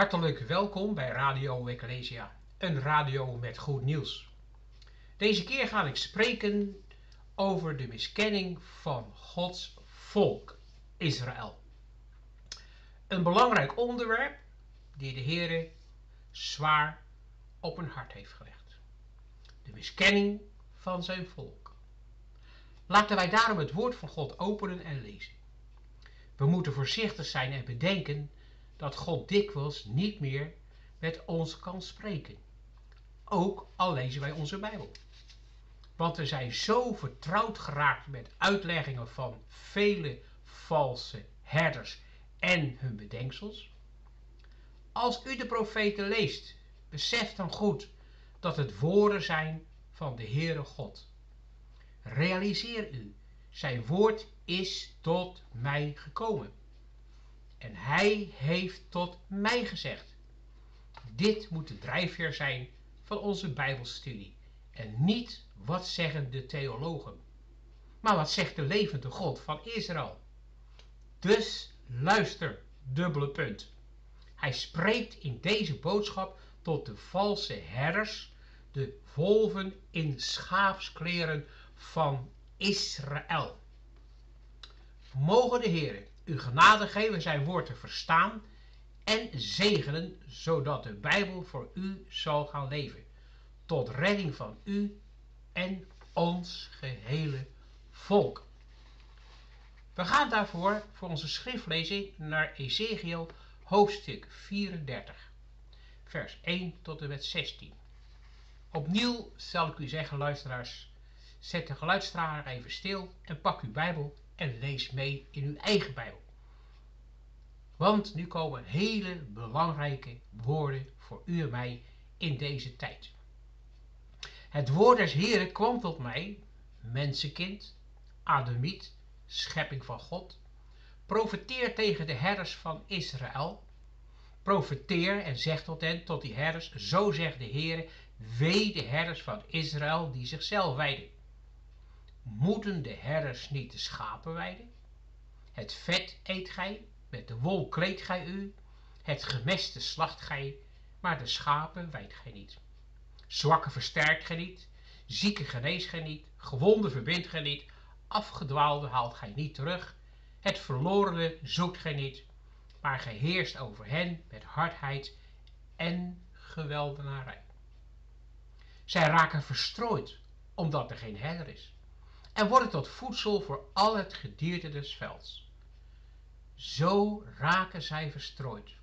Hartelijk welkom bij Radio Ecclesia, een radio met goed nieuws. Deze keer ga ik spreken over de miskenning van Gods volk, Israël. Een belangrijk onderwerp die de Heer zwaar op een hart heeft gelegd. De miskenning van zijn volk. Laten wij daarom het woord van God openen en lezen. We moeten voorzichtig zijn en bedenken dat God dikwijls niet meer met ons kan spreken. Ook al lezen wij onze Bijbel. Want we zijn zo vertrouwd geraakt met uitleggingen van vele valse herders en hun bedenksels. Als u de profeten leest, beseft dan goed dat het woorden zijn van de Heere God. Realiseer u, zijn woord is tot mij gekomen. En hij heeft tot mij gezegd. Dit moet de drijfveer zijn van onze Bijbelstudie. En niet wat zeggen de theologen. Maar wat zegt de levende God van Israël. Dus luister, dubbele punt. Hij spreekt in deze boodschap tot de valse herders, de wolven in schaapskleren van Israël. Mogen de Heer u genade geven zijn woord te verstaan en zegenen, zodat de Bijbel voor u zal gaan leven, tot redding van u en ons gehele volk. We gaan daarvoor voor onze schriftlezing naar Ezekiel hoofdstuk 34, vers 1 tot en met 16. Opnieuw zal ik u zeggen, luisteraars, zet de geluidstraler even stil en pak uw Bijbel en lees mee in uw eigen Bijbel. Want nu komen hele belangrijke woorden voor u en mij in deze tijd. Het woord des Heren kwam tot mij, mensenkind, Ademiet, schepping van God. Profeteer tegen de herders van Israël. Profeteer en zeg tot hen, tot die herders, zo zegt de Heer, wee de herders van Israël die zichzelf wijden. Moeten de herders niet de schapen weiden? Het vet eet gij, met de wol kleedt gij u, het gemeste slacht gij, maar de schapen wijdt gij niet. Zwakke versterkt gij niet, zieke geneest gij niet, gewonde verbindt gij niet, afgedwaalde haalt gij niet terug, het verlorene zoekt gij niet, maar gij heerst over hen met hardheid en geweldenarij. Zij raken verstrooid, omdat er geen herder is, en worden tot voedsel voor al het gedierte des velds. Zo raken zij verstrooid.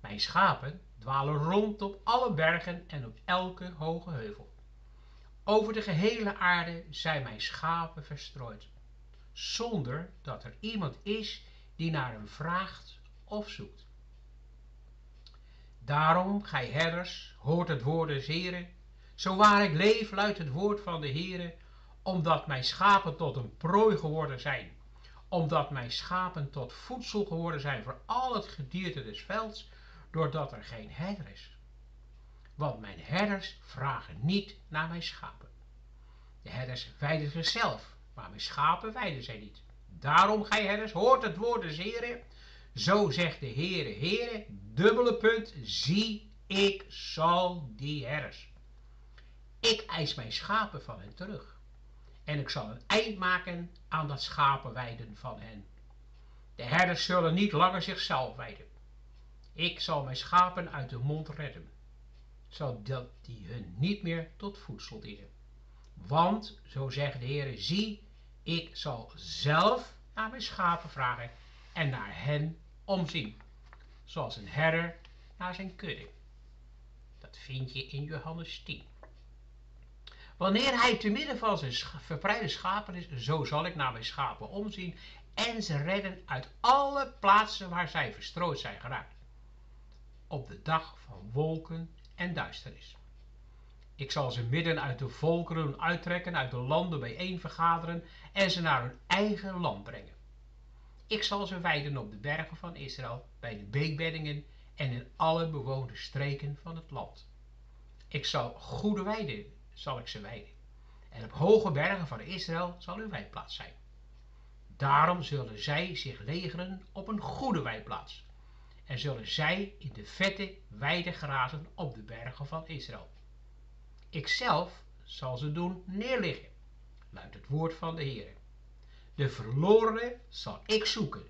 Mijn schapen dwalen rond op alle bergen en op elke hoge heuvel. Over de gehele aarde zijn mijn schapen verstrooid, zonder dat er iemand is die naar hem vraagt of zoekt. Daarom, gij herders, hoort het woord des Heren. Zo waar ik leef, luidt het woord van de Heere, omdat mijn schapen tot een prooi geworden zijn omdat mijn schapen tot voedsel geworden zijn voor al het gedierte des velds, doordat er geen herder is. Want mijn herders vragen niet naar mijn schapen. De herders weiden zichzelf, maar mijn schapen weiden zij niet. Daarom, gij herders, hoort het woord des Heren. Zo zegt de Heere, Heere, dubbele punt, zie, ik zal die herders. Ik eis mijn schapen van hen terug en ik zal een eind maken aan dat schapenweiden van hen. De herders zullen niet langer zichzelf wijden. Ik zal mijn schapen uit de mond redden, zodat die hun niet meer tot voedsel dienen. Want, zo zegt de Heer, zie, ik zal zelf naar mijn schapen vragen en naar hen omzien, zoals een herder naar zijn kudde. Dat vind je in Johannes 10. Wanneer hij te midden van zijn verbreide schapen is, zo zal ik naar mijn schapen omzien en ze redden uit alle plaatsen waar zij verstrooid zijn geraakt. Op de dag van wolken en duisternis. Ik zal ze midden uit de volkeren uittrekken, uit de landen bijeen vergaderen en ze naar hun eigen land brengen. Ik zal ze weiden op de bergen van Israël, bij de beekbeddingen en in alle bewoonde streken van het land. Ik zal goede weiden zal ik ze wijden. En op hoge bergen van Israël zal uw wijplaats zijn. Daarom zullen zij zich legeren op een goede wijplaats. en zullen zij in de vette weide grazen op de bergen van Israël. Ikzelf zal ze doen neerliggen, luidt het woord van de Heer. De verlorene zal ik zoeken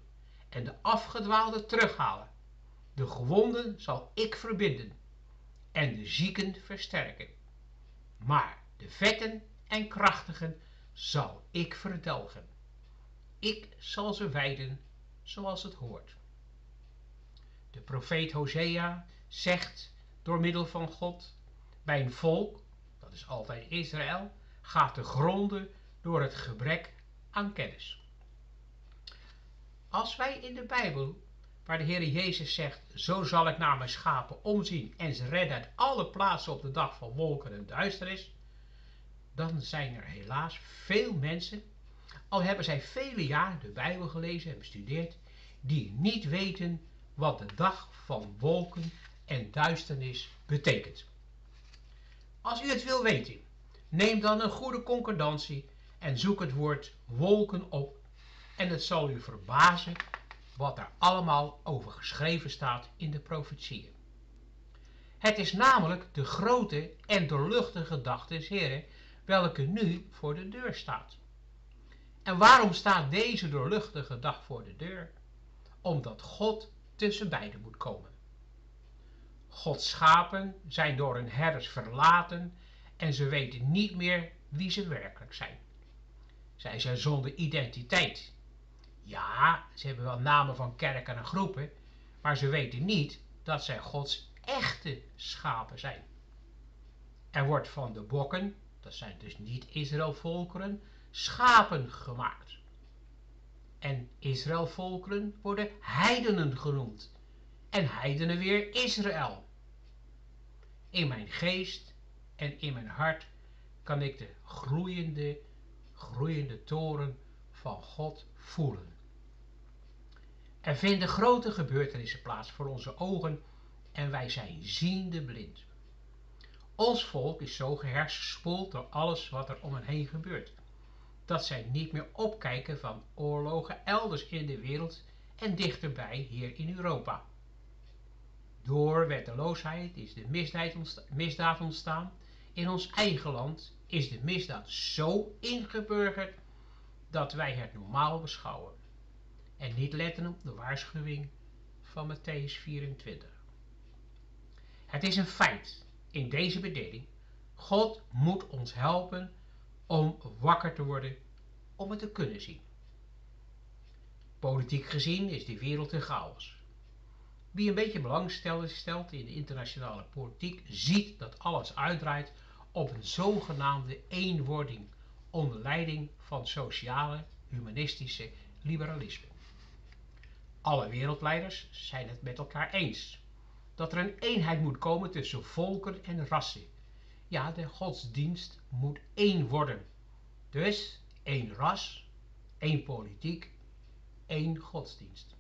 en de afgedwaalde terughalen. De gewonden zal ik verbinden en de zieken versterken. Maar de vetten en krachtigen zal ik verdelgen. Ik zal ze wijden zoals het hoort. De profeet Hosea zegt door middel van God, bij een volk, dat is altijd Israël, gaat de gronden door het gebrek aan kennis. Als wij in de Bijbel, waar de Heer Jezus zegt, zo zal ik naar mijn schapen omzien en ze redden uit alle plaatsen op de dag van wolken en duisternis, dan zijn er helaas veel mensen, al hebben zij vele jaar de Bijbel gelezen en bestudeerd, die niet weten wat de dag van wolken en duisternis betekent. Als u het wil weten, neem dan een goede concordantie en zoek het woord wolken op en het zal u verbazen wat er allemaal over geschreven staat in de profetieën. Het is namelijk de grote en doorluchtige dag des Heren, welke nu voor de deur staat. En waarom staat deze doorluchtige dag voor de deur? Omdat God tussen beiden moet komen. Gods schapen zijn door hun herders verlaten en ze weten niet meer wie ze werkelijk zijn. Zij zijn zonder identiteit. Ja, ze hebben wel namen van kerken en groepen, maar ze weten niet dat zij Gods echte schapen zijn. Er wordt van de bokken, dat zijn dus niet Israëlvolkeren, schapen gemaakt. En Israëlvolkeren worden heidenen genoemd. En heidenen weer Israël. In mijn geest en in mijn hart kan ik de groeiende, groeiende toren van God voelen. Er vinden grote gebeurtenissen plaats voor onze ogen en wij zijn ziende blind. Ons volk is zo gehersenspoeld door alles wat er om hen heen gebeurt dat zij niet meer opkijken van oorlogen elders in de wereld en dichterbij hier in Europa. Door wetteloosheid is de misdaad ontstaan. In ons eigen land is de misdaad zo ingeburgerd dat wij het normaal beschouwen en niet letten op de waarschuwing van Matthäus 24. Het is een feit in deze bedeling. God moet ons helpen om wakker te worden, om het te kunnen zien. Politiek gezien is de wereld in chaos. Wie een beetje belang stelt in de internationale politiek, ziet dat alles uitdraait op een zogenaamde eenwording onder leiding van sociale, humanistische liberalisme. Alle wereldleiders zijn het met elkaar eens dat er een eenheid moet komen tussen volken en rassen ja, de godsdienst moet één worden. Dus één ras, één politiek, één godsdienst.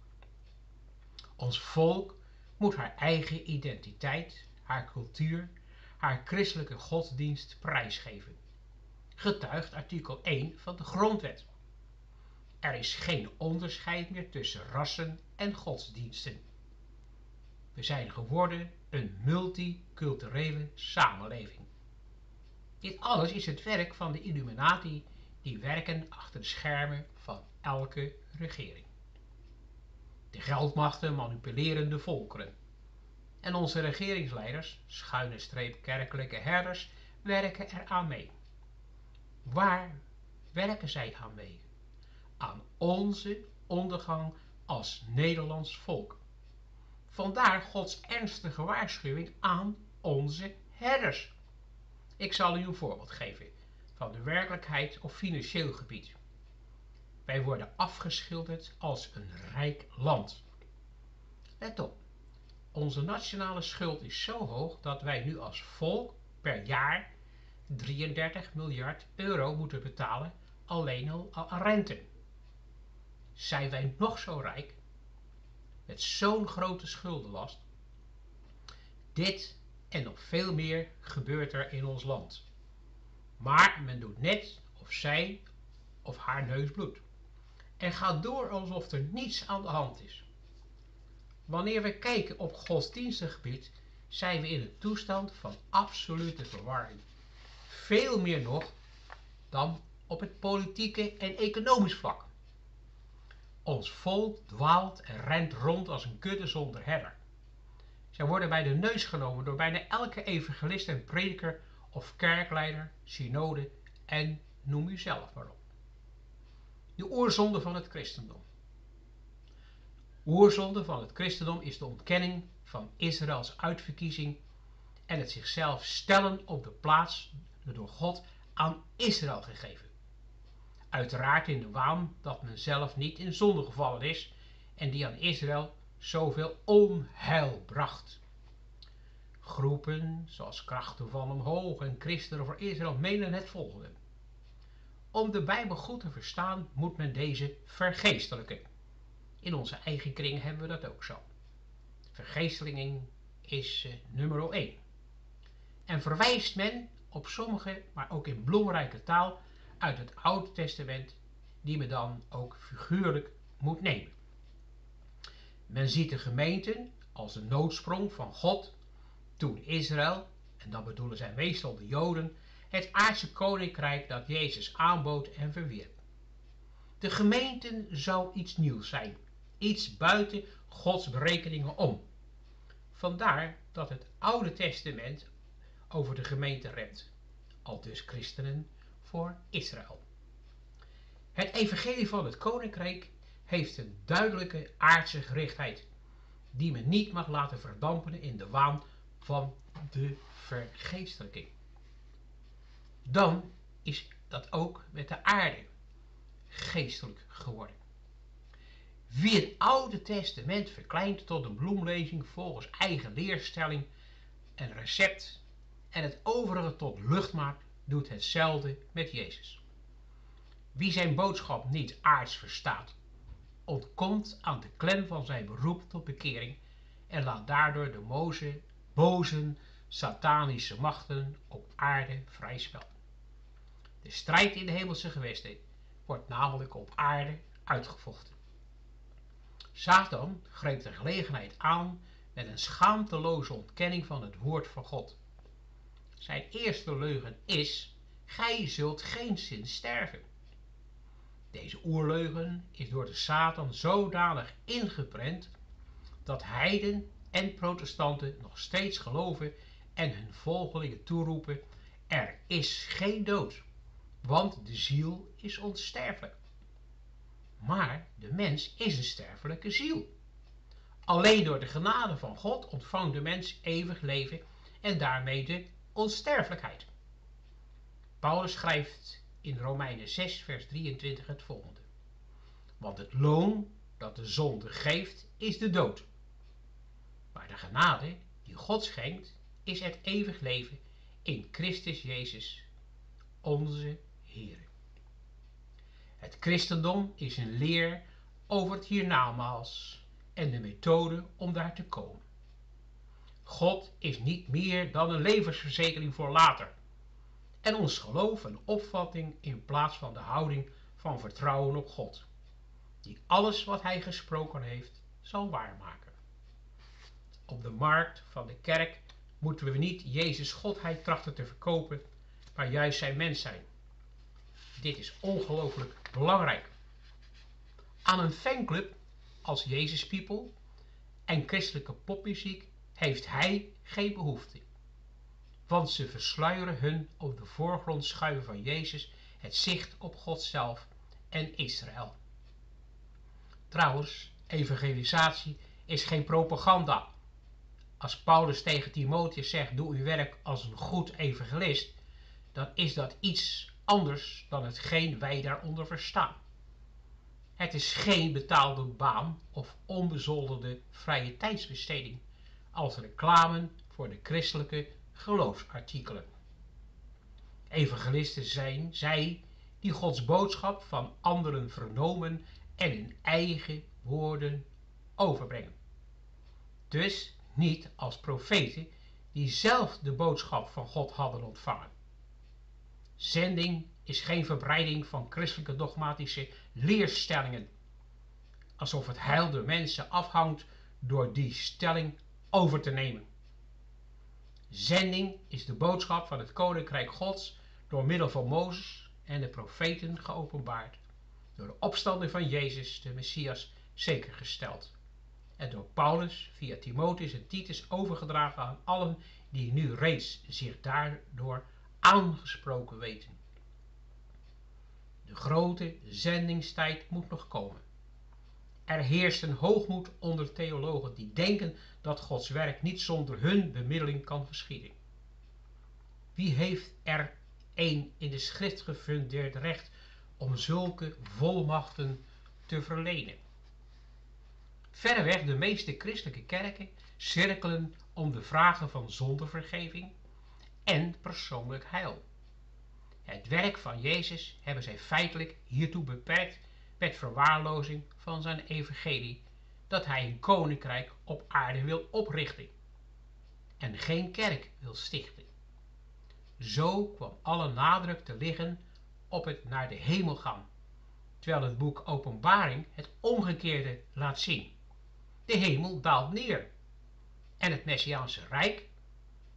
Ons volk moet haar eigen identiteit, haar cultuur, haar christelijke godsdienst prijsgeven. Getuigt artikel 1 van de grondwet. Er is geen onderscheid meer tussen rassen en godsdiensten. We zijn geworden een multiculturele samenleving. Dit alles is het werk van de Illuminati die werken achter de schermen van elke regering. De geldmachten manipuleren de volkeren. En onze regeringsleiders, schuine streep kerkelijke herders, werken eraan mee. Waar werken zij aan mee? Aan onze ondergang als Nederlands volk. Vandaar Gods ernstige waarschuwing aan onze herders. Ik zal u een voorbeeld geven van de werkelijkheid op financieel gebied. Wij worden afgeschilderd als een rijk land. Let op, onze nationale schuld is zo hoog dat wij nu als volk per jaar 33 miljard euro moeten betalen alleen al aan rente. Zijn wij nog zo rijk met zo'n grote schuldenlast? Dit en nog veel meer gebeurt er in ons land. Maar men doet net of zij of haar neus bloedt. En gaat door alsof er niets aan de hand is. Wanneer we kijken op godsdienstig gebied, zijn we in een toestand van absolute verwarring. Veel meer nog dan op het politieke en economisch vlak. Ons volk dwaalt en rent rond als een kudde zonder herder. Zij worden bij de neus genomen door bijna elke evangelist en prediker of kerkleider, synode en noem u zelf maar op. De oorzonde van het christendom. Oorzonde van het christendom is de ontkenning van Israëls uitverkiezing en het zichzelf stellen op de plaats door God aan Israël gegeven. Uiteraard in de waan dat men zelf niet in zonde gevallen is en die aan Israël zoveel onheil bracht. Groepen zoals Krachten van Omhoog en Christenen voor Israël menen het volgende. Om de Bijbel goed te verstaan moet men deze vergeestelijken. In onze eigen kring hebben we dat ook zo. Vergeesteling is uh, nummer 1. En verwijst men op sommige, maar ook in bloemrijke taal uit het Oude Testament, die men dan ook figuurlijk moet nemen. Men ziet de gemeenten als een noodsprong van God toen Israël, en dan bedoelen zij meestal de Joden, het aardse koninkrijk dat Jezus aanbood en verwierp. De gemeenten zou iets nieuws zijn, iets buiten Gods berekeningen om. Vandaar dat het Oude Testament over de gemeente redt, al dus christenen voor Israël. Het evangelie van het koninkrijk heeft een duidelijke aardse gerichtheid, die men niet mag laten verdampen in de waan van de vergeestelijking. Dan is dat ook met de aarde geestelijk geworden. Wie het Oude Testament verkleint tot een bloemlezing volgens eigen leerstelling en recept en het overige tot lucht maakt, doet hetzelfde met Jezus. Wie zijn boodschap niet aards verstaat, ontkomt aan de klem van zijn beroep tot bekering en laat daardoor de moze, boze, satanische machten op aarde vrij spel. De strijd in de hemelse gewesten wordt namelijk op aarde uitgevochten. Satan greep de gelegenheid aan met een schaamteloze ontkenning van het woord van God. Zijn eerste leugen is, gij zult geen zin sterven. Deze oerleugen is door de Satan zodanig ingeprent dat heiden en protestanten nog steeds geloven en hun volgelingen toeroepen, er is geen dood, want de ziel is onsterfelijk. Maar de mens is een sterfelijke ziel. Alleen door de genade van God ontvangt de mens eeuwig leven en daarmee de onsterfelijkheid. Paulus schrijft in Romeinen 6, vers 23 het volgende. Want het loon dat de zonde geeft, is de dood. Maar de genade die God schenkt, is het eeuwig leven in Christus Jezus, onze Heer. Het christendom is een leer over het hiernamaals en de methode om daar te komen. God is niet meer dan een levensverzekering voor later. En ons geloof en opvatting in plaats van de houding van vertrouwen op God, die alles wat hij gesproken heeft zal waarmaken. Op de markt van de kerk moeten we niet Jezus Godheid trachten te verkopen, maar juist zijn mens zijn. Dit is ongelooflijk belangrijk. Aan een fanclub als Jezus People en christelijke popmuziek heeft hij geen behoefte. Want ze versluieren hun op de voorgrond schuiven van Jezus het zicht op God zelf en Israël. Trouwens, evangelisatie is geen propaganda. Als Paulus tegen Timotheus zegt, doe uw werk als een goed evangelist, dan is dat iets anders dan hetgeen wij daaronder verstaan. Het is geen betaalde baan of onbezoldigde vrije tijdsbesteding als reclame voor de christelijke geloofsartikelen. Evangelisten zijn zij die Gods boodschap van anderen vernomen en in eigen woorden overbrengen. Dus niet als profeten die zelf de boodschap van God hadden ontvangen. Zending is geen verbreiding van christelijke dogmatische leerstellingen, alsof het heil de mensen afhangt door die stelling over te nemen. Zending is de boodschap van het Koninkrijk Gods door middel van Mozes en de profeten geopenbaard, door de opstanding van Jezus, de Messias, zeker gesteld en door Paulus via Timotheus en Titus overgedragen aan allen die nu reeds zich daardoor aangesproken weten. De grote zendingstijd moet nog komen. Er heerst een hoogmoed onder theologen die denken dat Gods werk niet zonder hun bemiddeling kan geschieden. Wie heeft er een in de schrift gefundeerd recht om zulke volmachten te verlenen? Verreweg de meeste christelijke kerken cirkelen om de vragen van zondevergeving en persoonlijk heil. Het werk van Jezus hebben zij feitelijk hiertoe beperkt met verwaarlozing van zijn evangelie dat hij een koninkrijk op aarde wil oprichten en geen kerk wil stichten. Zo kwam alle nadruk te liggen op het naar de hemel gaan, terwijl het boek Openbaring het omgekeerde laat zien. De hemel daalt neer en het Messiaanse Rijk,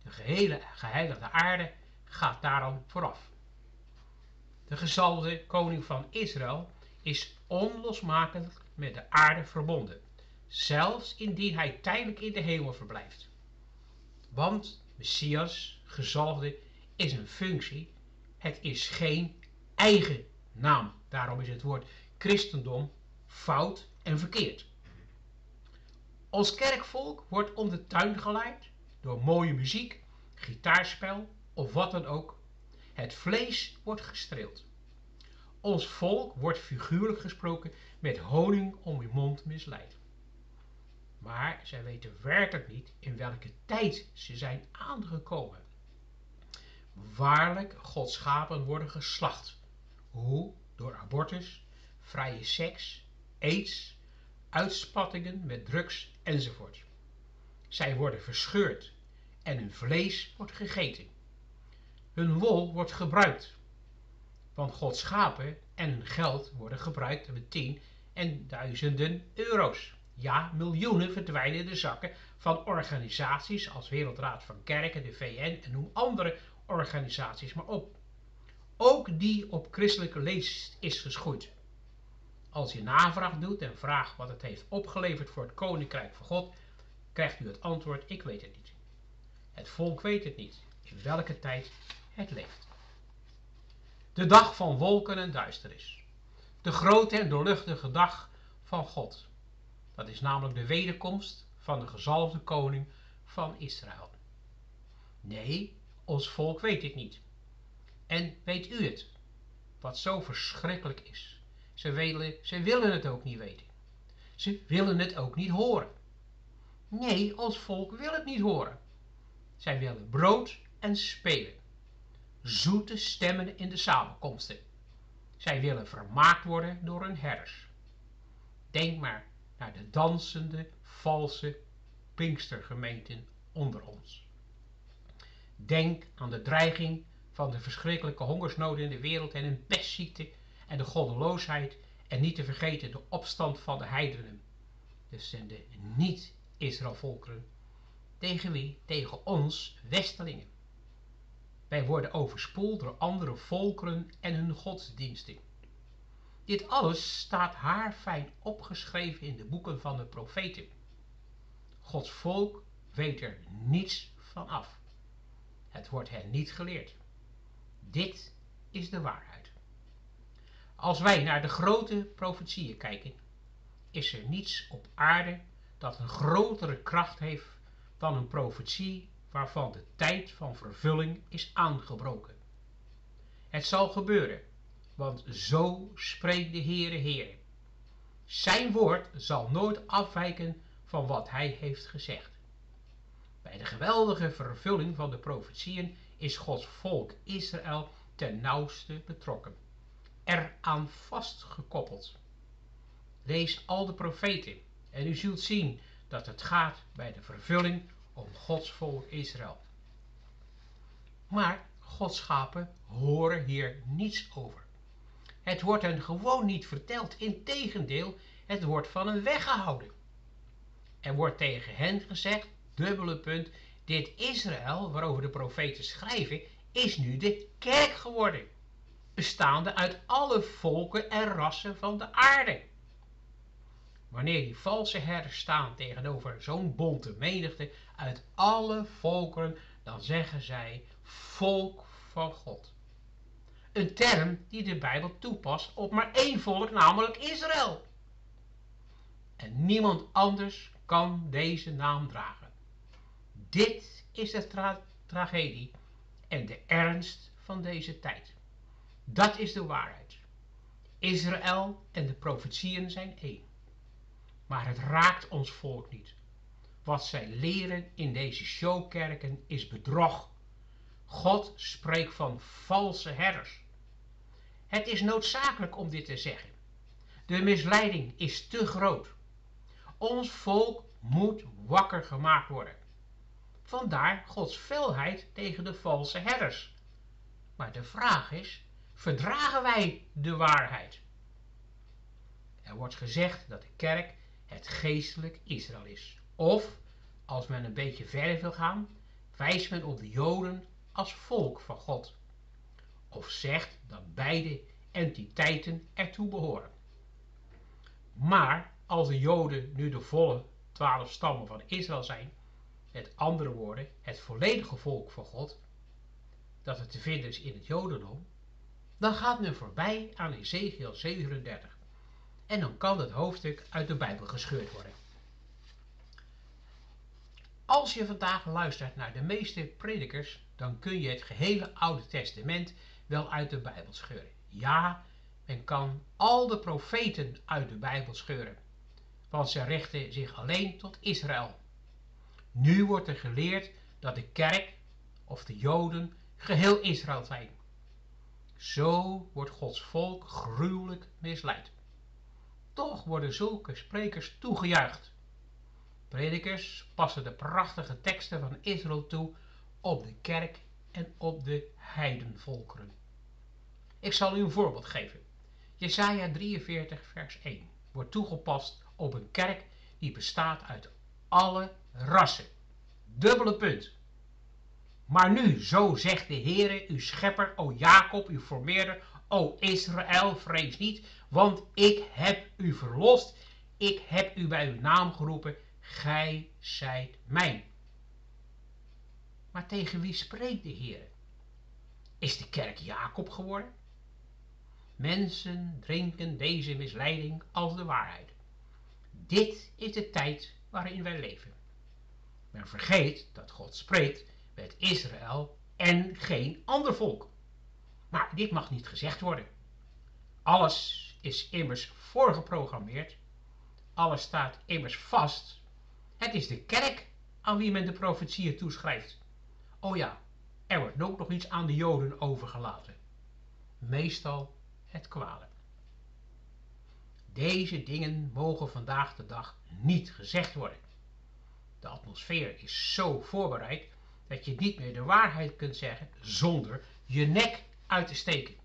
de gehele geheiligde aarde, gaat daarom vooraf. De gezalde koning van Israël is onlosmakelijk met de aarde verbonden, zelfs indien hij tijdelijk in de hemel verblijft. Want Messias, gezalfde, is een functie, het is geen eigen naam. Daarom is het woord christendom fout en verkeerd. Ons kerkvolk wordt om de tuin geleid door mooie muziek, gitaarspel of wat dan ook. Het vlees wordt gestreeld. Ons volk wordt figuurlijk gesproken met honing om uw mond misleid. Maar zij weten werkelijk niet in welke tijd ze zijn aangekomen. Waarlijk, Gods schapen worden geslacht. Hoe? Door abortus, vrije seks, aids, uitspattingen met drugs enzovoort. Zij worden verscheurd en hun vlees wordt gegeten. Hun wol wordt gebruikt, want Gods schapen en hun geld worden gebruikt met tien en duizenden euro's. Ja, miljoenen verdwijnen de zakken van organisaties als Wereldraad van Kerken, de VN en noem andere organisaties maar op. Ook die op christelijke leest is geschoeid. Als je navraag doet en vraagt wat het heeft opgeleverd voor het koninkrijk van God, krijgt u het antwoord: ik weet het niet. Het volk weet het niet, in welke tijd het leeft. De dag van wolken en duisternis. De grote en doorluchtige dag van God. Dat is namelijk de wederkomst van de gezalfde koning van Israël. Nee, ons volk weet dit niet. En weet u het, wat zo verschrikkelijk is? Ze willen, ze willen het ook niet weten. Ze willen het ook niet horen. Nee, ons volk wil het niet horen. Zij willen brood en spelen. Zoete stemmen in de samenkomsten. Zij willen vermaakt worden door hun herders. Denk maar naar de dansende, valse Pinkstergemeenten onder ons. Denk aan de dreiging van de verschrikkelijke hongersnood in de wereld en een pestziekte en de goddeloosheid en niet te vergeten de opstand van de heidenen. Dus de niet-Israël volkeren. Tegen wie? Tegen ons Westelingen. Wij worden overspoeld door andere volkeren en hun godsdiensten. Dit alles staat haarfijn opgeschreven in de boeken van de profeten. Gods volk weet er niets van af. Het wordt hen niet geleerd. Dit is de waarheid. Als wij naar de grote profetieën kijken, is er niets op aarde dat een grotere kracht heeft dan een profetie waarvan de tijd van vervulling is aangebroken. Het zal gebeuren, want zo spreekt de Heere Heer. Zijn woord zal nooit afwijken van wat hij heeft gezegd. Bij de geweldige vervulling van de profetieën is Gods volk Israël ten nauwste betrokken, eraan vastgekoppeld. Lees al de profeten en u zult zien dat het gaat bij de vervulling om Gods volk Israël. Maar Gods schapen horen hier niets over. Het wordt hen gewoon niet verteld, integendeel, het wordt van hen weggehouden. Er wordt tegen hen gezegd, dubbele punt, dit Israël, waarover de profeten schrijven, is nu de kerk geworden, bestaande uit alle volken en rassen van de aarde. Wanneer die valse herders staan tegenover zo'n bonte menigte uit alle volkeren, dan zeggen zij volk van God. Een term die de Bijbel toepast op maar één volk, namelijk Israël. En niemand anders kan deze naam dragen. Dit is de tragedie en de ernst van deze tijd. Dat is de waarheid. Israël en de profetieën zijn één. Maar het raakt ons volk niet. Wat zij leren in deze showkerken is bedrog. God spreekt van valse herders. Het is noodzakelijk om dit te zeggen. De misleiding is te groot. Ons volk moet wakker gemaakt worden. Vandaar Gods felheid tegen de valse herders. Maar de vraag is, verdragen wij de waarheid? Er wordt gezegd dat de kerk het geestelijk Israël is. Of, als men een beetje verder wil gaan, wijst men op de Joden als volk van God. Of zegt dat beide entiteiten ertoe behoren. Maar als de Joden nu de volle twaalf stammen van Israël zijn, met andere woorden, het volledige volk van God, dat het te vinden is in het Jodendom, dan gaat men voorbij aan Ezekiel 37. En dan kan het hoofdstuk uit de Bijbel gescheurd worden. Als je vandaag luistert naar de meeste predikers, dan kun je het gehele Oude Testament wel uit de Bijbel scheuren. Ja, men kan al de profeten uit de Bijbel scheuren, want ze richten zich alleen tot Israël. Nu wordt er geleerd dat de kerk of de Joden geheel Israël zijn. Zo wordt Gods volk gruwelijk misleid. Toch worden zulke sprekers toegejuicht. Predikers passen de prachtige teksten van Israël toe op de kerk en op de heidenvolkeren. Ik zal u een voorbeeld geven. Jesaja 43 vers 1 wordt toegepast op een kerk die bestaat uit alle rassen. Dubbele punt. Maar nu, zo zegt de Heere, uw schepper, o Jacob, uw formeerder, o Israël, vrees niet, want ik heb u verlost, ik heb u bij uw naam geroepen, gij zijt mijn. Maar tegen wie spreekt de Heer? Is de kerk Jacob geworden? Mensen drinken deze misleiding als de waarheid. Dit is de tijd waarin wij leven. Men vergeet dat God spreekt met Israël en geen ander volk. Maar dit mag niet gezegd worden. Alles is immers voorgeprogrammeerd. Alles staat immers vast. Het is de kerk aan wie men de profetieën toeschrijft. Oh ja, er wordt ook nog iets aan de Joden overgelaten. Meestal het kwade. Deze dingen mogen vandaag de dag niet gezegd worden. De atmosfeer is zo voorbereid dat je niet meer de waarheid kunt zeggen zonder je nek uit te steken.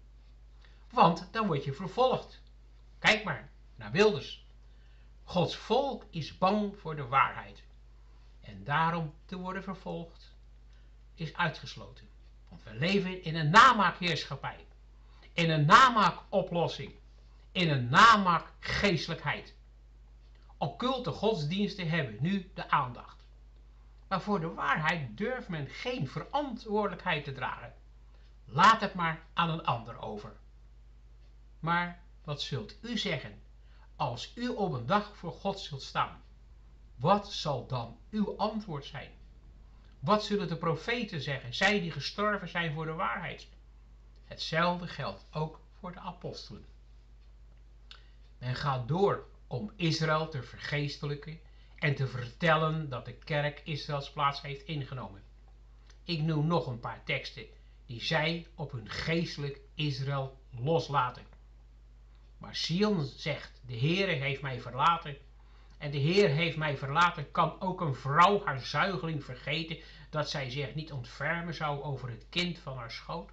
Want dan word je vervolgd. Kijk maar naar Wilders. Gods volk is bang voor de waarheid. En daarom te worden vervolgd is uitgesloten. Want we leven in een namaakheerschappij. In een namaakoplossing. In een namaakgeestelijkheid. Occulte godsdiensten hebben nu de aandacht. Maar voor de waarheid durft men geen verantwoordelijkheid te dragen. Laat het maar aan een ander over. Maar wat zult u zeggen als u op een dag voor God zult staan? Wat zal dan uw antwoord zijn? Wat zullen de profeten zeggen, zij die gestorven zijn voor de waarheid? Hetzelfde geldt ook voor de apostelen. Men gaat door om Israël te vergeestelijken en te vertellen dat de kerk Israëls plaats heeft ingenomen. Ik noem nog een paar teksten die zij op hun geestelijk Israël loslaten. Maar Sion zegt, de Heere heeft mij verlaten. En de Heer heeft mij verlaten, kan ook een vrouw haar zuigeling vergeten, dat zij zich niet ontfermen zou over het kind van haar schoot?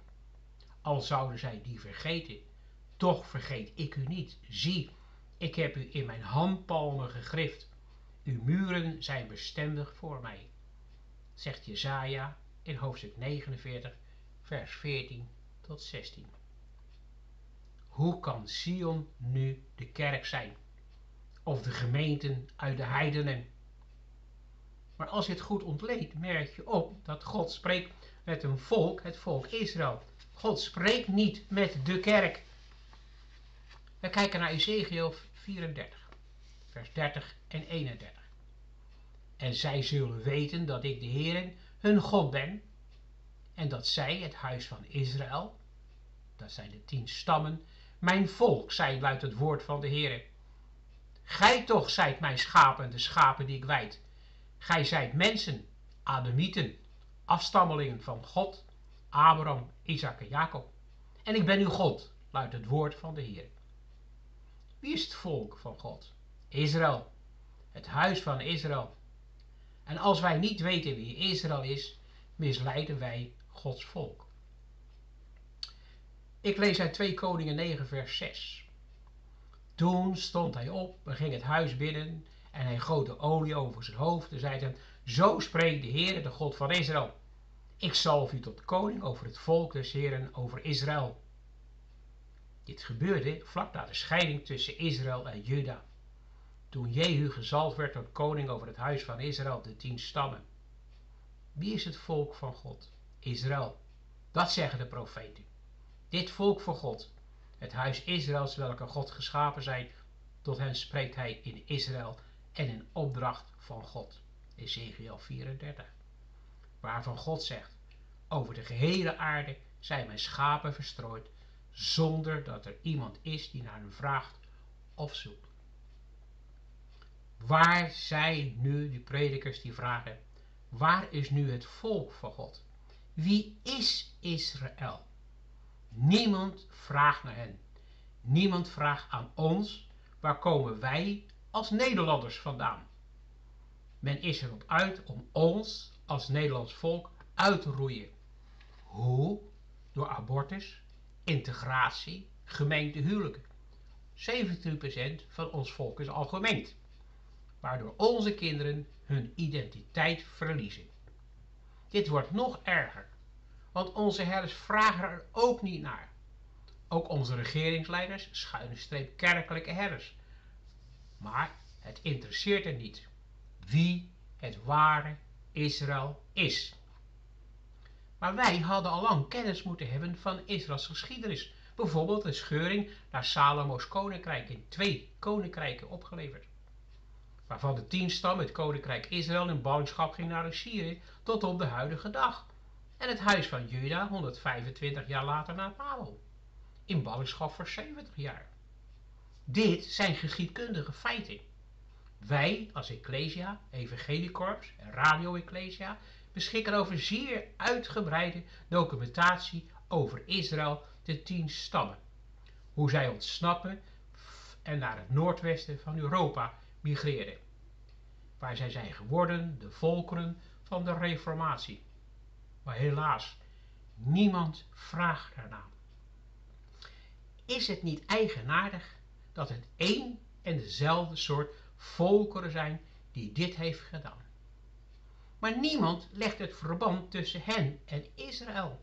Al zouden zij die vergeten, toch vergeet ik u niet. Zie, ik heb u in mijn handpalmen gegrift. Uw muren zijn bestendig voor mij, zegt Jezaja in hoofdstuk 49, vers 14 tot 16. Hoe kan Sion nu de kerk zijn? Of de gemeenten uit de heidenen? Maar als je het goed ontleedt, merk je op dat God spreekt met een volk, het volk Israël. God spreekt niet met de kerk. We kijken naar Ezekiel 34, vers 30 en 31. En zij zullen weten dat ik de Heer hun God ben, en dat zij, het huis van Israël, dat zijn de tien stammen, mijn volk zijn luidt het woord van de Heer. Gij toch zijt mijn schapen, de schapen die ik wijd. Gij zijt mensen, Ademieten, afstammelingen van God, Abraham, Isaac en Jacob. En ik ben uw God, luidt het woord van de Heer. Wie is het volk van God? Israël, het huis van Israël. En als wij niet weten wie Israël is, misleiden wij Gods volk. Ik lees uit 2 Koningen 9 vers 6. Toen stond hij op en ging het huis binnen en hij goot de olie over zijn hoofd en zei zo spreekt de Heer, de God van Israël. Ik zalf u tot koning over het volk des Heren, over Israël. Dit gebeurde vlak na de scheiding tussen Israël en Juda. Toen Jehu gezalfd werd tot koning over het huis van Israël, de tien stammen. Wie is het volk van God? Israël. Dat zeggen de profeten. Dit volk van God, het huis Israëls, welke God geschapen zijn, tot hen spreekt hij in Israël en in opdracht van God. Ezekiel 34. Waarvan God zegt, over de gehele aarde zijn mijn schapen verstrooid, zonder dat er iemand is die naar hen vraagt of zoekt. Waar zijn nu die predikers die vragen, waar is nu het volk van God? Wie is Israël? Niemand vraagt naar hen. Niemand vraagt aan ons, waar komen wij als Nederlanders vandaan? Men is erop uit om ons als Nederlands volk uit te roeien. Hoe? Door abortus, integratie, gemeente huwelijken. 17% van ons volk is al gemengd, waardoor onze kinderen hun identiteit verliezen. Dit wordt nog erger, want onze herders vragen er ook niet naar. Ook onze regeringsleiders, schuine streep kerkelijke herders. Maar het interesseert er niet wie het ware Israël is. Maar wij hadden al lang kennis moeten hebben van Israëls geschiedenis. Bijvoorbeeld de scheuring naar Salomo's koninkrijk in twee koninkrijken opgeleverd. Waarvan de tien stam het koninkrijk Israël in ballingschap ging naar Assyrië tot op de huidige dag. En het huis van Juda 125 jaar later naar Babel. In ballingschap voor 70 jaar. Dit zijn geschiedkundige feiten. Wij als Ecclesia, Evangeliekorps en Radio Ecclesia beschikken over zeer uitgebreide documentatie over Israël, de tien stammen. Hoe zij ontsnappen en naar het noordwesten van Europa migreerden. Waar zij zijn geworden de volkeren van de reformatie. Maar helaas, niemand vraagt daarna. Is het niet eigenaardig dat het één en dezelfde soort volkeren zijn die dit heeft gedaan? Maar niemand legt het verband tussen hen en Israël.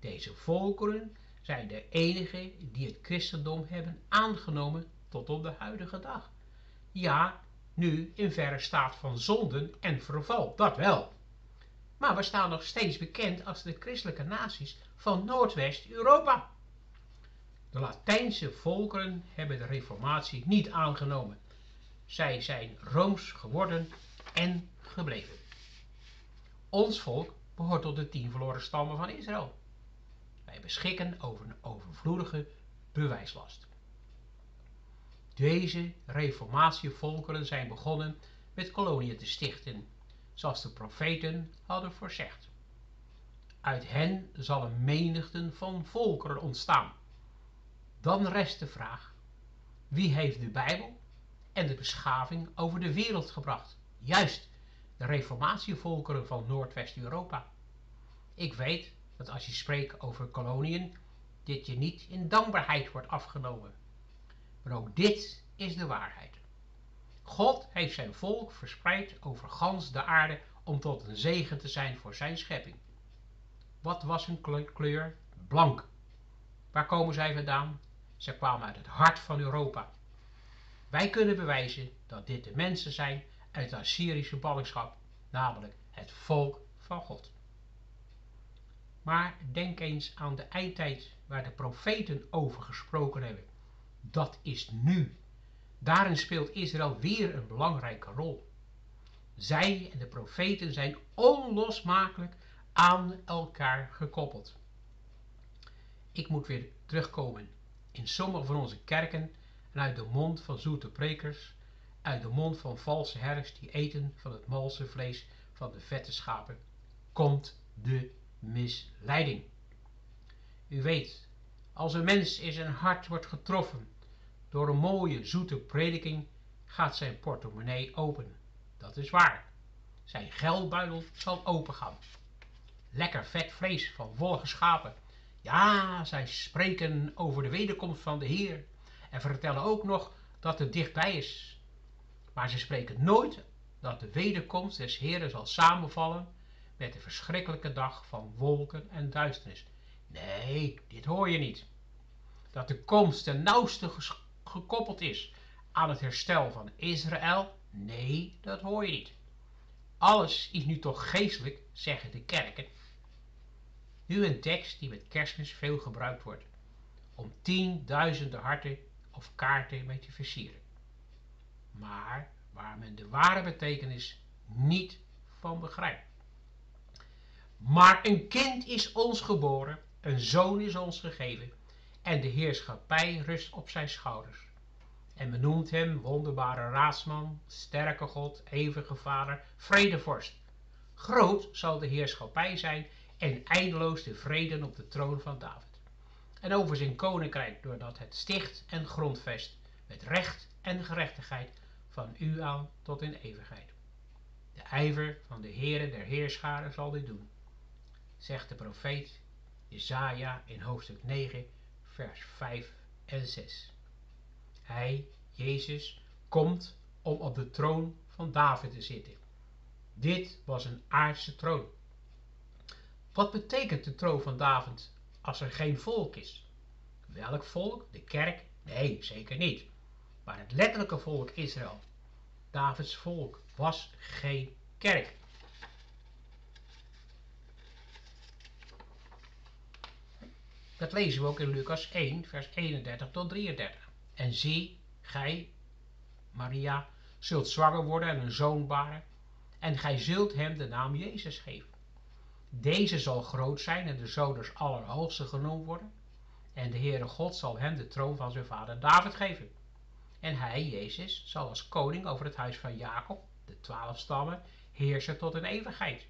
Deze volkeren zijn de enigen die het christendom hebben aangenomen tot op de huidige dag. Ja, nu in verre staat van zonden en verval, dat wel. Maar we staan nog steeds bekend als de christelijke naties van Noordwest-Europa. De Latijnse volkeren hebben de reformatie niet aangenomen. Zij zijn rooms geworden en gebleven. Ons volk behoort tot de tien verloren stammen van Israël. Wij beschikken over een overvloedige bewijslast. Deze reformatievolkeren zijn begonnen met koloniën te stichten, zoals de profeten hadden voorzegd. Uit hen zal een menigte van volkeren ontstaan. Dan rest de vraag, wie heeft de Bijbel en de beschaving over de wereld gebracht? Juist, de reformatievolkeren van Noordwest-Europa. Ik weet dat als je spreekt over koloniën, dit je niet in dankbaarheid wordt afgenomen. Maar ook dit is de waarheid. God heeft zijn volk verspreid over gans de aarde om tot een zegen te zijn voor zijn schepping. Wat was hun kleur? Blank. Waar komen zij vandaan? Ze kwamen uit het hart van Europa. Wij kunnen bewijzen dat dit de mensen zijn uit de Assyrische ballingschap, namelijk het volk van God. Maar denk eens aan de eindtijd waar de profeten over gesproken hebben. Dat is nu. Daarin speelt Israël weer een belangrijke rol. Zij en de profeten zijn onlosmakelijk aan elkaar gekoppeld. Ik moet weer terugkomen. In sommige van onze kerken en uit de mond van zoete prekers, uit de mond van valse herders die eten van het malse vlees van de vette schapen, komt de misleiding. U weet, als een mens in zijn hart wordt getroffen door een mooie, zoete prediking, gaat zijn portemonnee open. Dat is waar. Zijn geldbuidel zal opengaan. Lekker vet vlees van wollige schapen. Ja, zij spreken over de wederkomst van de Heer en vertellen ook nog dat het dichtbij is. Maar ze spreken nooit dat de wederkomst des Heeren zal samenvallen met de verschrikkelijke dag van wolken en duisternis. Nee, dit hoor je niet. Dat de komst ten nauwste gekoppeld is aan het herstel van Israël, nee, dat hoor je niet. Alles is nu toch geestelijk, zeggen de kerken. Nu een tekst die met kerstmis veel gebruikt wordt, om tienduizenden harten of kaarten mee te versieren. Maar waar men de ware betekenis niet van begrijpt. Maar een kind is ons geboren, een zoon is ons gegeven, en de heerschappij rust op zijn schouders. En benoemt hem wonderbare raadsman, sterke God, eeuwige vader, vredevorst. Groot zal de heerschappij zijn en eindeloos de vrede op de troon van David. En over zijn koninkrijk doordat het sticht en grondvest met recht en gerechtigheid van u aan tot in eeuwigheid. De ijver van de Heere der Heerscharen zal dit doen zegt de profeet Jesaja in hoofdstuk 9, vers 5 en 6. Hij, Jezus, komt om op de troon van David te zitten. Dit was een aardse troon. Wat betekent de troon van David als er geen volk is? Welk volk? De kerk? Nee, zeker niet. Maar het letterlijke volk Israël. Davids volk was geen kerk. Dat lezen we ook in Lucas 1, vers 31 tot 33. En zie, gij, Maria, zult zwanger worden en een zoon baren, en gij zult hem de naam Jezus geven. Deze zal groot zijn en de zoon des Allerhoogste genoemd worden, en de Heere God zal hem de troon van zijn vader David geven. En hij, Jezus, zal als koning over het huis van Jacob, de twaalf stammen, heersen tot een eeuwigheid.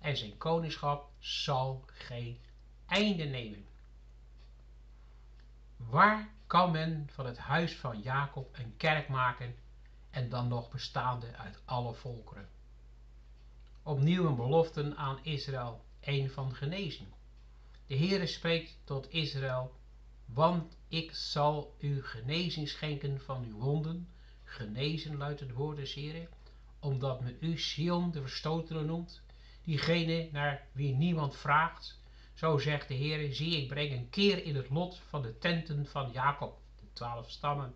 En zijn koningschap zal geen einde nemen. Waar kan men van het huis van Jacob een kerk maken en dan nog bestaande uit alle volkeren? Opnieuw een belofte aan Israël, een van genezing. De Heere spreekt tot Israël, want ik zal u genezing schenken van uw wonden. Genezen luidt het woord des Heeren, omdat men u Sion de verstotene noemt, diegene naar wie niemand vraagt, zo zegt de Heer, zie ik breng een keer in het lot van de tenten van Jacob, de twaalf stammen.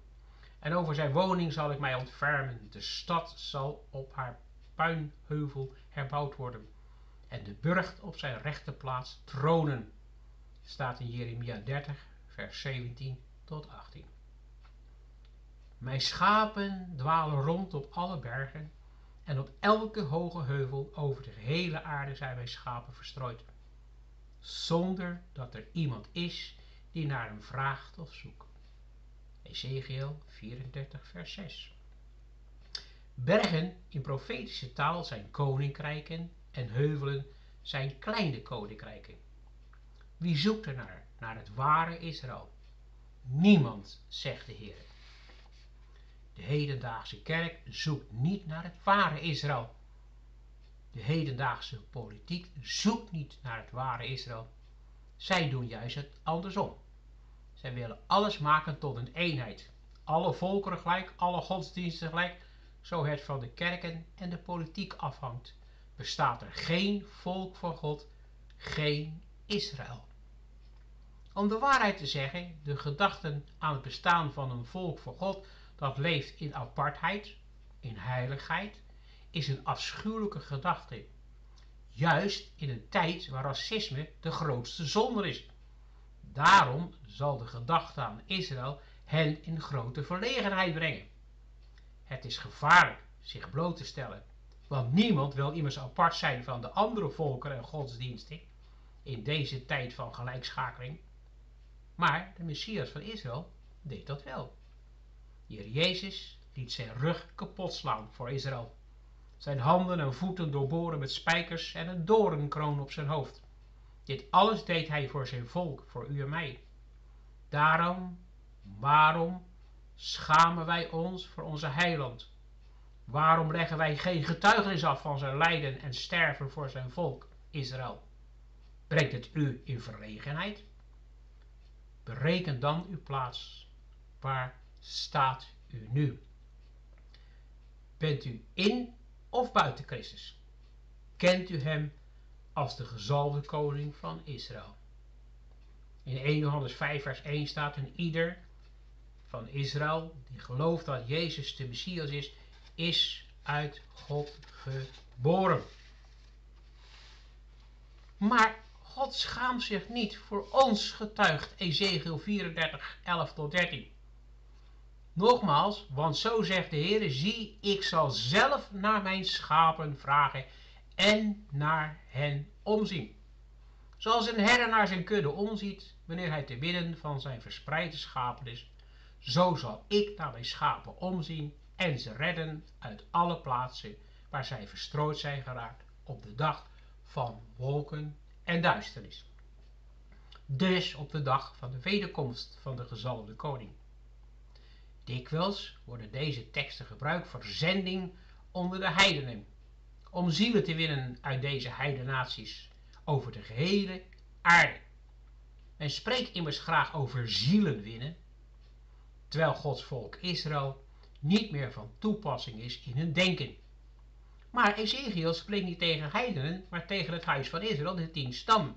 En over zijn woning zal ik mij ontfermen. De stad zal op haar puinheuvel herbouwd worden. En de burcht op zijn rechte plaats tronen. Staat in Jeremia 30, vers 17 tot 18. Mijn schapen dwalen rond op alle bergen en op elke hoge heuvel over de gehele aarde zijn mijn schapen verstrooid zonder dat er iemand is die naar hem vraagt of zoekt. Ezekiel 34 vers 6 Bergen in profetische taal zijn koninkrijken en heuvelen zijn kleine koninkrijken. Wie zoekt er naar? Naar het ware Israël. Niemand, zegt de Heer. De hedendaagse kerk zoekt niet naar het ware Israël. De hedendaagse politiek zoekt niet naar het ware Israël. Zij doen juist het andersom. Zij willen alles maken tot een eenheid. Alle volkeren gelijk, alle godsdiensten gelijk. zo het van de kerken en de politiek afhangt, bestaat er geen volk voor God, geen Israël. Om de waarheid te zeggen, de gedachten aan het bestaan van een volk voor God dat leeft in apartheid, in heiligheid, is een afschuwelijke gedachte. Juist in een tijd waar racisme de grootste zonde is. Daarom zal de gedachte aan Israël hen in grote verlegenheid brengen. Het is gevaarlijk zich bloot te stellen, want niemand wil immers apart zijn van de andere volkeren en godsdiensten in deze tijd van gelijkschakeling. Maar de Messias van Israël deed dat wel. Hier Jezus liet zijn rug kapot slaan voor Israël. Zijn handen en voeten doorboren met spijkers en een doornkroon op zijn hoofd. Dit alles deed hij voor zijn volk, voor u en mij. Daarom, waarom schamen wij ons voor onze heiland? Waarom leggen wij geen getuigenis af van zijn lijden en sterven voor zijn volk, Israël? Brengt het u in verlegenheid? Bereken dan uw plaats. Waar staat u nu? Bent u in of buiten Christus? Kent u hem als de gezalde koning van Israël? In 1 Johannes 5 vers 1 staat een ieder van Israël die gelooft dat Jezus de Messias is, is uit God geboren. Maar God schaamt zich niet voor ons, getuigt Ezekiel 34, 11 tot 13. Nogmaals, want zo zegt de Heer, zie, ik zal zelf naar mijn schapen vragen en naar hen omzien. Zoals een herder naar zijn kudde omziet, wanneer hij te midden van zijn verspreide schapen is, zo zal ik naar mijn schapen omzien en ze redden uit alle plaatsen waar zij verstrooid zijn geraakt op de dag van wolken en duisternis. Dus op de dag van de wederkomst van de gezalde koning. Dikwijls worden deze teksten gebruikt voor zending onder de heidenen, om zielen te winnen uit deze heidenaties over de gehele aarde. Men spreekt immers graag over zielen winnen, terwijl Gods volk Israël niet meer van toepassing is in hun denken. Maar Ezekiel spreekt niet tegen heidenen, maar tegen het huis van Israël, de tien stam.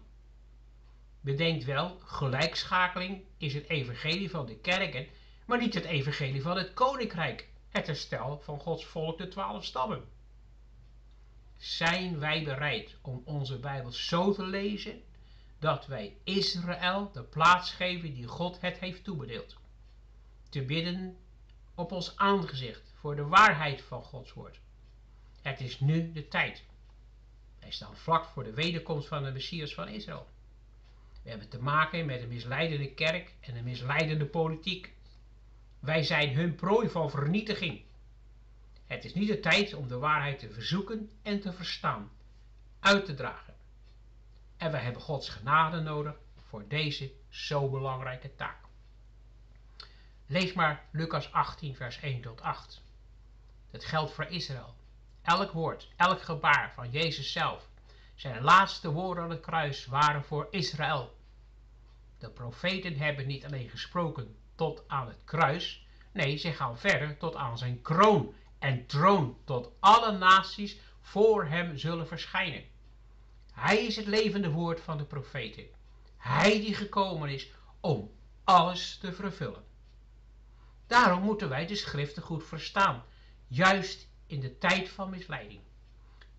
Bedenkt wel, gelijkschakeling is het evangelie van de kerken, maar niet het evangelie van het koninkrijk, het herstel van Gods volk, de twaalf stammen. Zijn wij bereid om onze Bijbel zo te lezen dat wij Israël de plaats geven die God het heeft toebedeeld? Te bidden op ons aangezicht voor de waarheid van Gods woord. Het is nu de tijd. Wij staan vlak voor de wederkomst van de Messias van Israël. We hebben te maken met een misleidende kerk en een misleidende politiek. Wij zijn hun prooi van vernietiging. Het is niet de tijd om de waarheid te verzoeken en te verstaan, uit te dragen. En wij hebben Gods genade nodig voor deze zo belangrijke taak. Lees maar Lucas 18, vers 1 tot 8. Dat geldt voor Israël. Elk woord, elk gebaar van Jezus zelf, zijn laatste woorden aan het kruis waren voor Israël. De profeten hebben niet alleen gesproken tot aan het kruis, nee, ze gaan verder tot aan zijn kroon en troon, tot alle naties voor hem zullen verschijnen. Hij is het levende woord van de profeten. Hij die gekomen is om alles te vervullen. Daarom moeten wij de schriften goed verstaan, juist in de tijd van misleiding.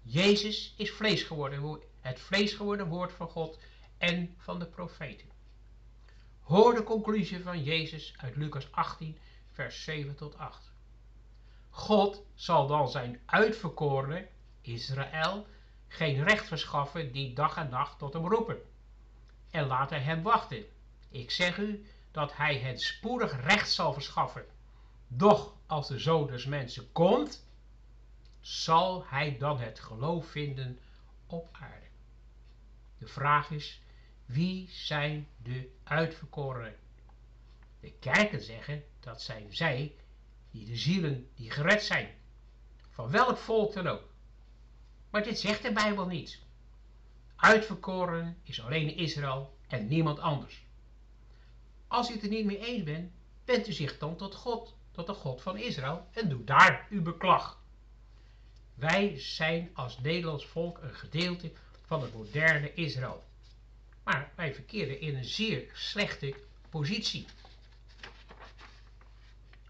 Jezus is vlees geworden, het vlees geworden woord van God en van de profeten. Hoor de conclusie van Jezus uit Lucas 18, vers 7 tot 8. God zal dan zijn uitverkorene, Israël, geen recht verschaffen die dag en nacht tot hem roepen. En hij hem wachten. Ik zeg u dat hij het spoedig recht zal verschaffen. Doch als de zoon des mensen komt, zal hij dan het geloof vinden op aarde? De vraag is, wie zijn de uitverkorenen? De kerken zeggen dat zijn zij die de zielen die gered zijn, van welk volk dan ook. Maar dit zegt de Bijbel niet. Uitverkoren is alleen Israël en niemand anders. Als u het er niet mee eens bent, wendt u zich dan tot God tot de God van Israël en doe daar uw beklag. Wij zijn als Nederlands volk een gedeelte van het moderne Israël. Maar wij verkeren in een zeer slechte positie.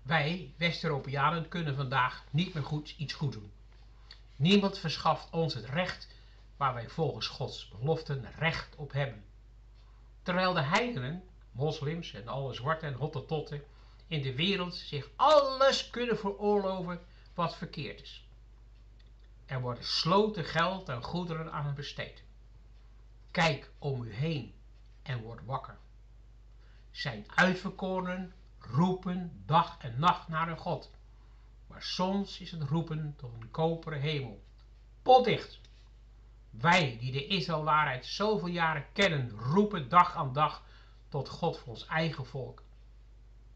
Wij, West-Europeanen, kunnen vandaag niet meer goed iets goed doen. Niemand verschaft ons het recht waar wij volgens Gods beloften recht op hebben. Terwijl de heidenen, moslims en alle zwarte en hottentotten in de wereld zich alles kunnen veroorloven wat verkeerd is. Er worden sloten geld en goederen aan besteed. Kijk om u heen en word wakker. Zijn uitverkorenen roepen dag en nacht naar hun God. Maar soms is het roepen tot een koperen hemel. Potdicht! Wij die de Israëlwaarheid zoveel jaren kennen, roepen dag aan dag tot God voor ons eigen volk.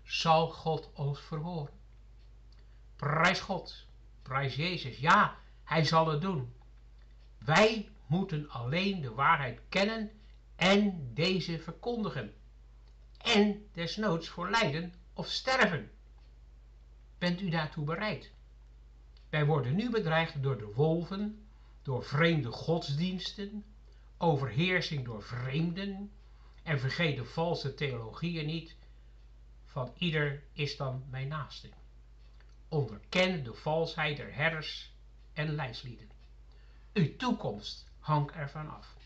Zal God ons verhoren? Prijs God, prijs Jezus. Ja, hij zal het doen. Wij moeten alleen de waarheid kennen en deze verkondigen. En desnoods voor lijden of sterven. Bent u daartoe bereid? Wij worden nu bedreigd door de wolven, door vreemde godsdiensten, overheersing door vreemden en vergeet de valse theologieën niet. Van ieder is dan mijn naaste. Onderken de valsheid der herders en leidslieden. Uw toekomst hangt ervan af.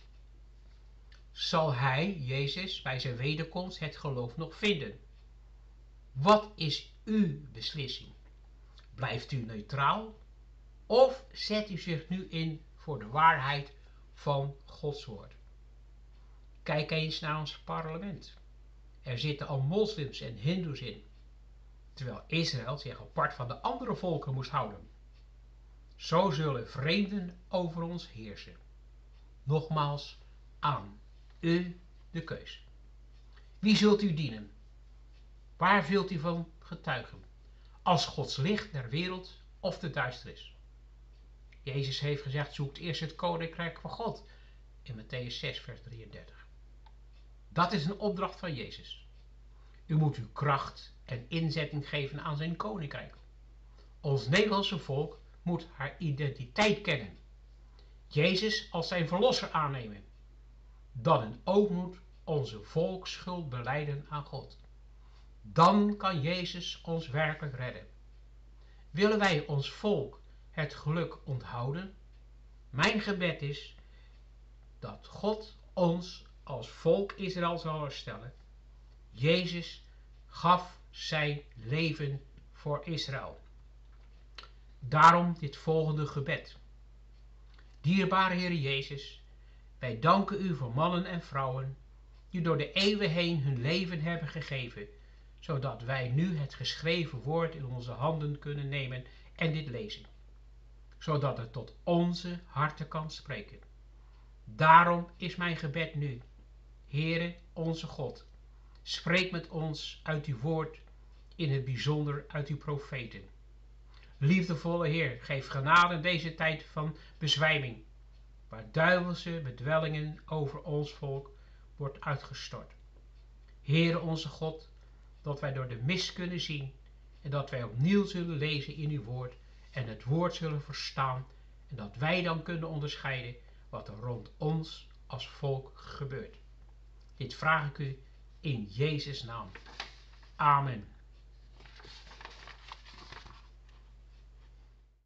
Zal hij, Jezus, bij zijn wederkomst het geloof nog vinden? Wat is uw beslissing? Blijft u neutraal of zet u zich nu in voor de waarheid van Gods woord? Kijk eens naar ons parlement. Er zitten al moslims en hindoes in, terwijl Israël zich apart van de andere volken moest houden. Zo zullen vreemden over ons heersen. Nogmaals, aan u de keus. Wie zult u dienen? Waar wilt u van getuigen? Als Gods licht der wereld of de duisternis? Jezus heeft gezegd, zoekt eerst het koninkrijk van God. In Matthäus 6, vers 33. Dat is een opdracht van Jezus. U moet uw kracht en inzetting geven aan zijn koninkrijk. Ons Nederlandse volk moet haar identiteit kennen. Jezus als zijn verlosser aannemen. Dan in ootmoed onze volksschuld beleiden aan God. Dan kan Jezus ons werkelijk redden. Willen wij ons volk het geluk onthouden? Mijn gebed is dat God ons als volk Israël zal herstellen. Jezus gaf zijn leven voor Israël. Daarom dit volgende gebed. Dierbare Heer Jezus, wij danken u voor mannen en vrouwen die door de eeuwen heen hun leven hebben gegeven, zodat wij nu het geschreven woord in onze handen kunnen nemen en dit lezen, zodat het tot onze harten kan spreken. Daarom is mijn gebed nu, Heere onze God, spreek met ons uit uw woord, in het bijzonder uit uw profeten. Liefdevolle Heer, geef genade in deze tijd van bezwijming, waar duivelse bedwellingen over ons volk wordt uitgestort. Heere onze God, dat wij door de mist kunnen zien en dat wij opnieuw zullen lezen in uw woord en het woord zullen verstaan en dat wij dan kunnen onderscheiden wat er rond ons als volk gebeurt. Dit vraag ik u in Jezus' naam. Amen.